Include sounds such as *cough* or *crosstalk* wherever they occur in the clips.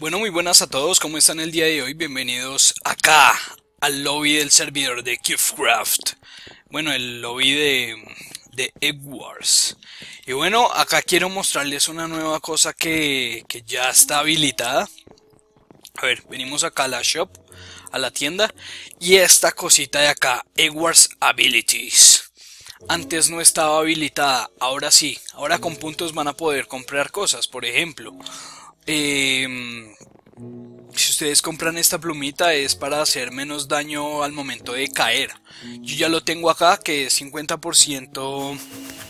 Bueno, muy buenas a todos, ¿cómo están el día de hoy? Bienvenidos acá al lobby del servidor de CubeCraft. Bueno, el lobby de, de Egg Wars. Y bueno, acá quiero mostrarles una nueva cosa que, que ya está habilitada. A ver, venimos acá a la shop, a la tienda. Y esta cosita de acá, Egg Wars Abilities. Antes no estaba habilitada, ahora sí. Ahora con puntos van a poder comprar cosas. Por ejemplo, eh, si ustedes compran esta plumita es para hacer menos daño al momento de caer. Yo ya lo tengo acá que es 50%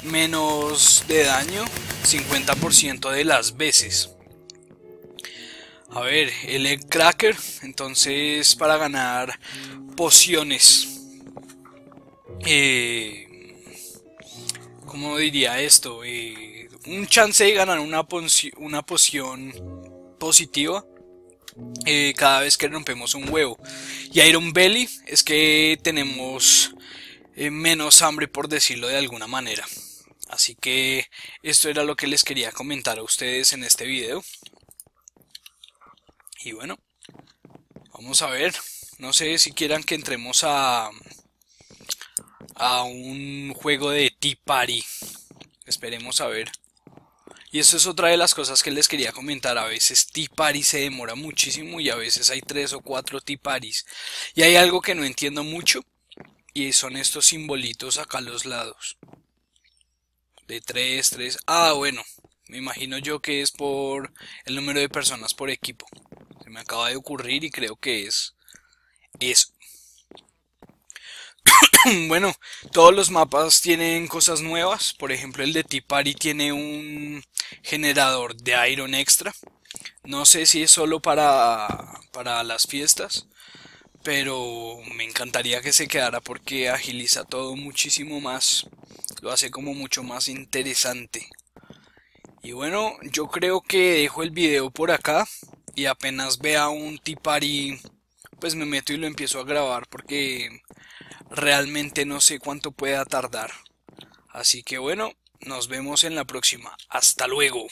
menos de daño 50% de las veces. A ver, el Egg Cracker, entonces para ganar pociones. Eh, ¿Cómo diría esto? Eh, un chance de ganar una, poción positiva eh, cada vez que rompemos un huevo. Y Iron Belly es que tenemos eh, menos hambre por decirlo de alguna manera. Así que esto era lo que les quería comentar a ustedes en este video. Y bueno, vamos a ver. No sé si quieran que entremos a, a un juego de Tea Party. Esperemos a ver. Y eso es otra de las cosas que les quería comentar. A veces Tea se demora muchísimo y a veces hay tres o cuatro Tea Y hay algo que no entiendo mucho y son estos simbolitos acá a los lados. De tres, tres. Ah, bueno. Me imagino yo que es por el número de personas por equipo. Se me acaba de ocurrir y creo que es eso. *coughs* bueno, todos los mapas tienen cosas nuevas. Por ejemplo, el de Tipari tiene un generador de iron extra. No sé si es solo para, para las fiestas, pero me encantaría que se quedara porque agiliza todo muchísimo más. Lo hace como mucho más interesante. Y bueno, yo creo que dejo el video por acá y apenas vea un tipari pues me meto y lo empiezo a grabar porque realmente no sé cuánto pueda tardar. Así que bueno, nos vemos en la próxima. Hasta luego.